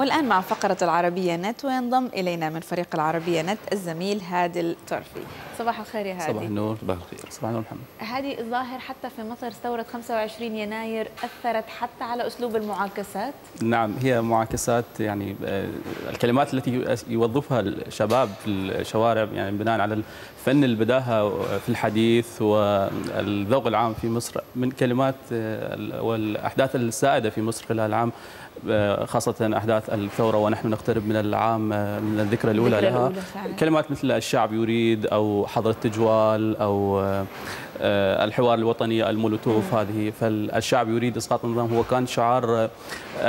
والآن مع فقرة العربية نت وينضم إلينا من فريق العربية نت الزميل هادي الطرفي صباح الخير يا هادي. صباح النور صباح الخير. صباح النور محمد. هادي الظاهر حتى في مصر ثورة 25 يناير أثرت حتى على أسلوب المعاكسات؟ نعم هي معاكسات يعني آه، الكلمات التي يوظفها الشباب في الشوارع يعني بناء على فن البداهة في الحديث والذوق العام في مصر من كلمات آه، والأحداث السائدة في مصر خلال العام آه، خاصة أحداث الثورة ونحن نقترب من العام من الذكرى الأولى لها الأولى. كلمات مثل الشعب يريد أو حظر التجوال أو الحوار الوطني المولوتوف هذه. فالشعب يريد إسقاط النظام. هو كان شعار آه،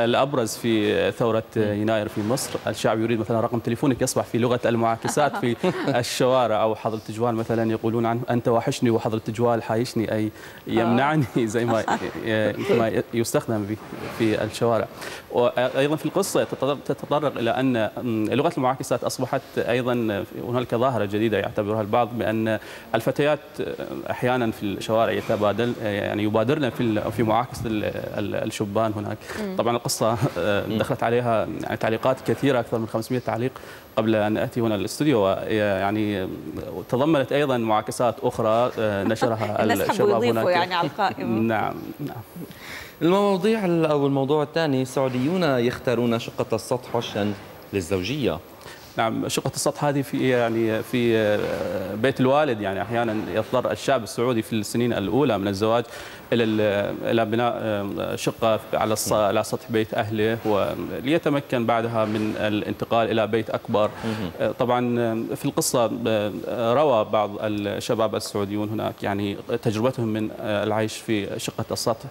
الأبرز في ثورة يناير في مصر. الشعب يريد مثلا رقم تليفونك يصبح في لغة المعاكسات في الشوارع. أو حظر التجوال مثلا يقولون عنه أنت واحشني وحظر التجوال حايشني أي يمنعني زي ما ما يستخدم في الشوارع. وأيضا في القصة تتطرق- تتطرق إلى أن لغة المعاكسات أصبحت أيضا هنالك ظاهرة جديدة يعتبرها البعض بأن الفتيات أحيانا في الشوارع يتبادل يعني يبادرن في في معاكسه ال- ال- الشبان هناك. طبعا القصة دخلت عليها يعني تعليقات كثيرة أكثر من 500 تعليق قبل أن أتي هنا الاستوديو يعني تضمنت أيضا معاكسات أخرى نشرها الناس حبوا الشباب يضيفوا هناك يعني على القائمة. نعم نعم. المواضيع ال- أو الموضوع الثاني السعوديون يختارون شقة السطح عشا للزوجية. نعم شقة السطح هذه في يعني في آه، بيت الوالد يعني أحيانا يضطر الشاب السعودي في السنين الأولى من الزواج إلى ال- إلى بناء آه، شقة على على سطح بيت أهله وليتمكن بعدها من الانتقال إلى بيت أكبر. آه، طبعا في القصة روى بعض الشباب السعوديون هناك يعني تجربتهم من العيش في شقة السطح.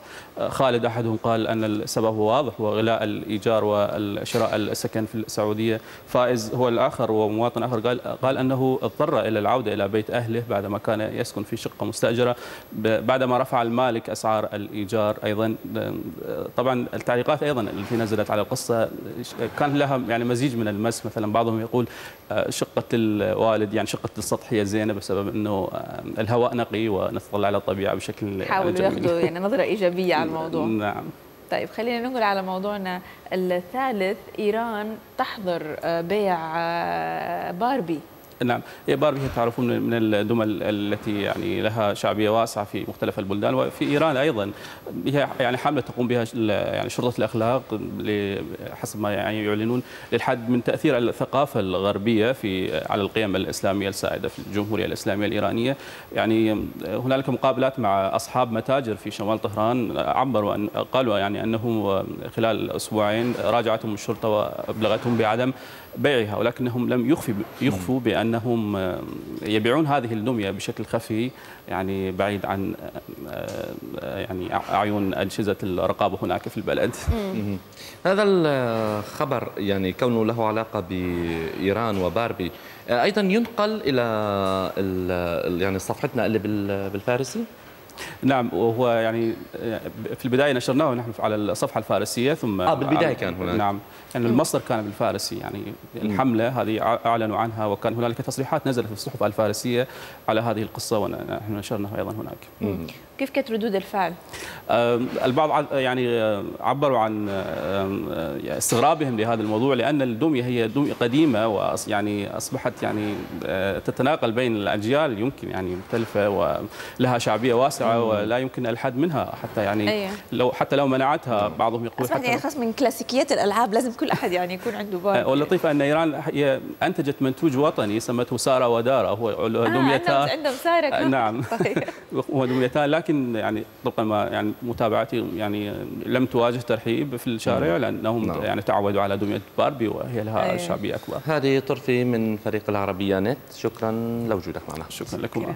خالد أحدهم قال أن السبب واضح هو غلاء الإيجار والشراء السكن في السعودية. فائز هو الآخر ومواطن آخر قال قال أنه اضطر إلى العودة إلى بيت أهله بعدما كان يسكن في شقة مستأجرة. ب- بعدما رفع المالك أسعار الإيجار أيضا. طبعا التعليقات أيضا التي نزلت على القصة كان لها يعني مزيج من المس. مثلا بعضهم يقول آه، شقة الوالد يعني شقة السطح هي زينة بسبب إنه آه، الهواء نقي ونطلع على الطبيعة بشكل حاولوا. ياخذوا يعني نظرة إيجابية على الموضوع. نعم. طيب خلينا ننقل على موضوعنا الثالث إيران تحظر آه، بيع آه، باربي. نعم. هي باربي هي تعرفون من الدول التي يعني لها شعبية واسعة في مختلف البلدان وفي إيران أيضا. هي يعني حملة تقوم بها يعني شرطة الأخلاق حسب ما يعني يعلنون للحد من تأثير الثقافة الغربية في على القيم الإسلامية السائدة في الجمهورية الإسلامية الإيرانية. يعني هنالك مقابلات مع أصحاب متاجر في شمال طهران. عبروا أن قالوا يعني أنهم خلال أسبوعين راجعتهم الشرطة وأبلغتهم بعدم بيعها ولكنهم لم يخفي يخفوا بانهم يبيعون هذه الدميه بشكل خفي يعني بعيد عن يعني أعين اجهزه الرقابة هناك في البلد. هذا الخبر يعني كونه له علاقة بإيران وباربي آه، أيضا ينقل إلى ال- يعني صفحتنا اللي بال- بالفارسي؟ نعم وهو يعني في البداية نشرناه نحن على الصفحة الفارسية ثم آه، بالبداية كان هناك. نعم يعني المصدر كان بالفارسي يعني الحملة هذه أعلنوا عنها وكان هنالك تصريحات نزلت في الصحف الفارسية على هذه القصة ونحن نشرناها أيضا هناك. كيف كانت ردود الفعل؟ البعض يعني آه، عبروا عن آه، استغرابهم لهذا الموضوع لأن الدمية هي دمية قديمة وأص يعني أصبحت يعني آه، تتناقل بين الأجيال يمكن يعني مختلفة ولها شعبية واسعة ولا يمكن الحد منها حتى يعني أيوة. لو حتى لو منعتها بعضهم يقول أصبحت يعني حتى خاص من كلاسيكيات الألعاب لازم كل أحد يعني يكون عنده آه، باربي واللطيف أن إيران هي أنتجت منتوج وطني سمته سارة ودارا هو آه دميتان عندهم عندهم آه، كمان. نعم طيب. هو دميتان لكن يعني طبقا ما يعني متابعتي يعني لم تواجه ترحيب في الشارع لأنهم نعم. يعني تعودوا على دمية باربي وهي لها أيوة. شعبية أكبر هذه طرفي من فريق العربية نت شكرا لوجودك معنا شكرا لكم شكراً.